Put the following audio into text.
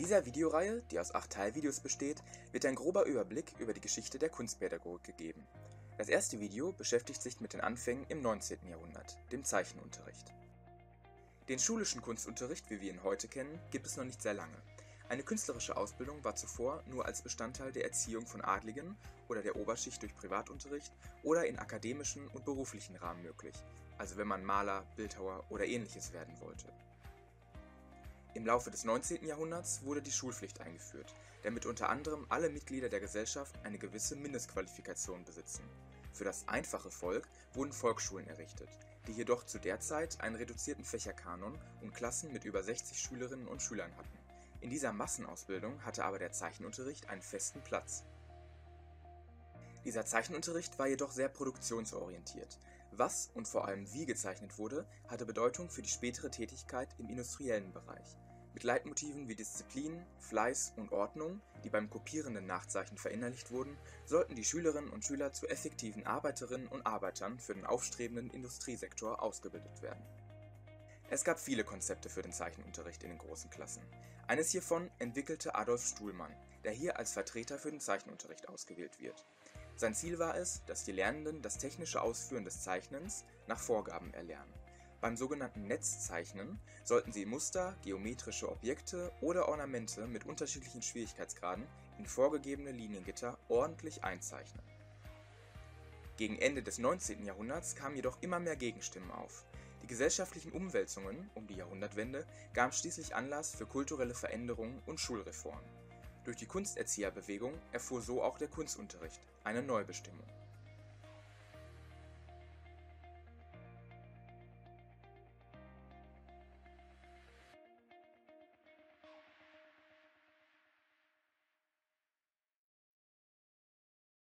In dieser Videoreihe, die aus acht Teilvideos besteht, wird ein grober Überblick über die Geschichte der Kunstpädagogik gegeben. Das erste Video beschäftigt sich mit den Anfängen im 19. Jahrhundert, dem Zeichenunterricht. Den schulischen Kunstunterricht, wie wir ihn heute kennen, gibt es noch nicht sehr lange. Eine künstlerische Ausbildung war zuvor nur als Bestandteil der Erziehung von Adligen oder der Oberschicht durch Privatunterricht oder in akademischen und beruflichen Rahmen möglich, also wenn man Maler, Bildhauer oder ähnliches werden wollte. Im Laufe des 19. Jahrhunderts wurde die Schulpflicht eingeführt, damit unter anderem alle Mitglieder der Gesellschaft eine gewisse Mindestqualifikation besitzen. Für das einfache Volk wurden Volksschulen errichtet, die jedoch zu der Zeit einen reduzierten Fächerkanon und Klassen mit über 60 Schülerinnen und Schülern hatten. In dieser Massenausbildung hatte aber der Zeichenunterricht einen festen Platz. Dieser Zeichenunterricht war jedoch sehr produktionsorientiert. Was und vor allem wie gezeichnet wurde, hatte Bedeutung für die spätere Tätigkeit im industriellen Bereich. Mit Leitmotiven wie Disziplin, Fleiß und Ordnung, die beim kopierenden Nachzeichnen verinnerlicht wurden, sollten die Schülerinnen und Schüler zu effektiven Arbeiterinnen und Arbeitern für den aufstrebenden Industriesektor ausgebildet werden. Es gab viele Konzepte für den Zeichenunterricht in den großen Klassen. Eines hiervon entwickelte Adolf Stuhlmann, der hier als Vertreter für den Zeichenunterricht ausgewählt wird. Sein Ziel war es, dass die Lernenden das technische Ausführen des Zeichnens nach Vorgaben erlernen. Beim sogenannten Netzzeichnen sollten sie Muster, geometrische Objekte oder Ornamente mit unterschiedlichen Schwierigkeitsgraden in vorgegebene Liniengitter ordentlich einzeichnen. Gegen Ende des 19. Jahrhunderts kamen jedoch immer mehr Gegenstimmen auf. Die gesellschaftlichen Umwälzungen um die Jahrhundertwende gaben schließlich Anlass für kulturelle Veränderungen und Schulreformen. Durch die Kunsterzieherbewegung erfuhr so auch der Kunstunterricht eine Neubestimmung